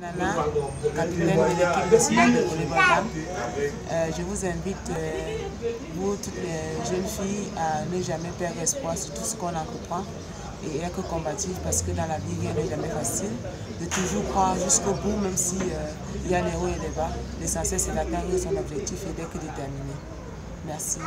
Nana, capitaine de l'équipe de volleyball euh, Je vous invite, euh, vous toutes les jeunes filles, à ne jamais perdre espoir sur tout ce qu'on entreprend et être combatif parce que dans la vie, rien n'est jamais facile. De toujours croire jusqu'au bout, même s'il euh, y a les hauts et les bas. L'essentiel, c'est d'atteindre son objectif et d'être déterminé. Merci.